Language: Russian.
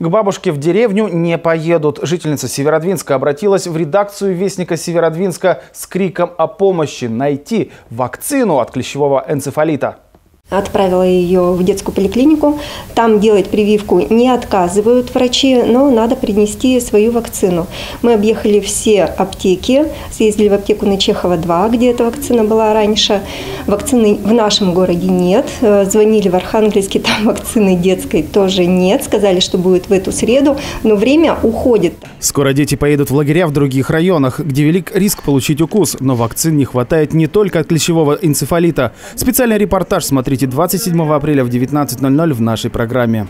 К бабушке в деревню не поедут. Жительница Северодвинска обратилась в редакцию Вестника Северодвинска с криком о помощи найти вакцину от клещевого энцефалита. Отправила ее в детскую поликлинику. Там делать прививку не отказывают врачи, но надо принести свою вакцину. Мы объехали все аптеки, съездили в аптеку на Чехова 2, где эта вакцина была раньше. Вакцины в нашем городе нет. Звонили в Архангельске, там вакцины детской тоже нет. Сказали, что будет в эту среду, но время уходит. Скоро дети поедут в лагеря в других районах, где велик риск получить укус. Но вакцин не хватает не только от клещевого энцефалита. Специальный репортаж смотрите 27 апреля в 19.00 в нашей программе.